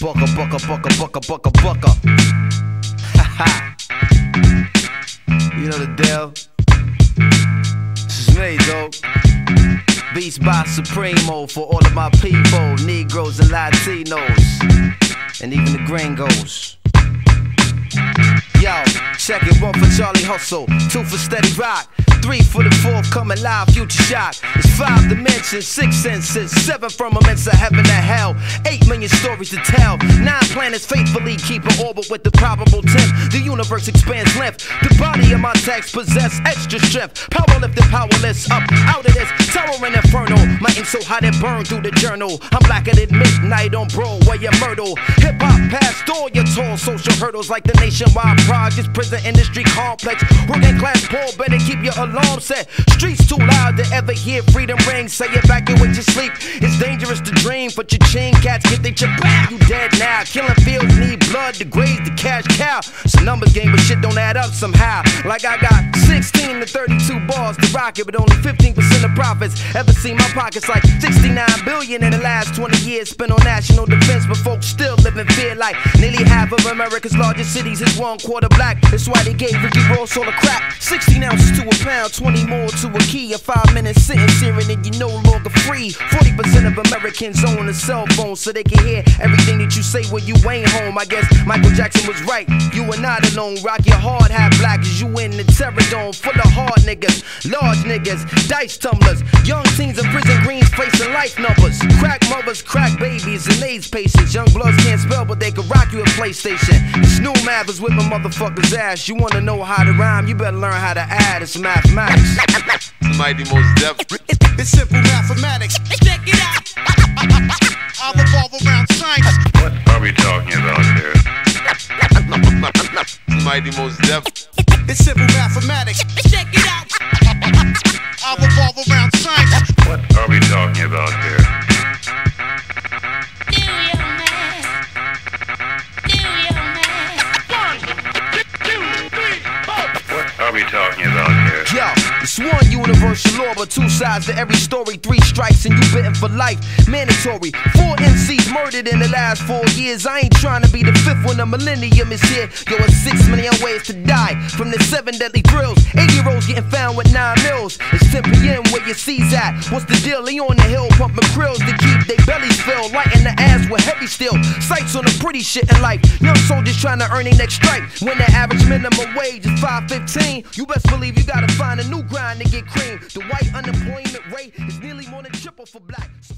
bucka, bucka, bucka, bucka, bucka. Bucka. Ha ha. You know the deal. This is me, though. Beats by Supremo for all of my people, Negroes and Latinos, and even the gringos. Yo, check it, one for Charlie Hustle, two for Steady Rock. Three for the fourth, coming live, future shock. Five dimensions, six senses, seven firmaments of heaven and hell. Eight million stories to tell. Nine planets faithfully keep an orbit with the probable tenth. The universe expands length. The body of my text possess extra strength. Power lifted, powerless, up out of this and inferno. My ink so hot it burned through the journal. I'm blacker than midnight on Broadway and Myrtle. Hip past all your tall social hurdles like the nationwide projects, prison industry complex. Working class poor, better keep your alarm set. Streets too loud to ever hear freedom ring. Say evacuate your sleep. It's dangerous to dream, but your chain cats get they chip. You dead now. Killing blood to graze the cash cow. It's a numbers game, but shit don't add up somehow. Like I got 16 to 32 bars to rock it, but only 15% of profits. Ever seen my pockets like 69 billion in the last 20 years spent on national defense, but folks still live in fear like nearly half of America's largest cities is one quarter black. That's why they gave Ricky Ross all the crap. 16 ounces to a pound. 20 more to a key. A five minute sentence hearing and you no longer free. 40% of Americans own a cell phone so they can hear everything that you say when you ain't home. I guess Michael Jackson was right. You are not alone. Rock your hard hat black as you in the terror dome. Full of hard niggas, large niggas, dice tumblers. Young teens in prison greens facing life numbers. Crack mothers, crack babies, and AIDS patients. Young bloods can't spell, but they can rock you a PlayStation. It's new math is whipping motherfuckers' ass. You wanna know how to rhyme? You better learn how to add. It's mathematics mathematics. Mighty Mos Def. It's simple mathematics. Check it out. I'll revolve around science. What are we talking about here? Mighty Mos Def. It's simple mathematics. One universal law, but two sides to every story. Three strikes and you bitten for life. Mandatory. Four MCs in the last four years. I ain't trying to be the fifth when the millennium is here. Yo, it's six million ways to die from the seven deadly thrills. Eight year olds getting found with nine mils. It's 10 p.m. where your C's at. What's the deal? They on the hill pumping krills to keep their bellies filled. Lighting the ass with heavy steel. Sights on the pretty shit in life. Young soldiers trying to earn their next strike. When the average minimum wage is 515, you best believe you gotta find a new grind to get cream. The white unemployment rate is nearly more than triple for black. So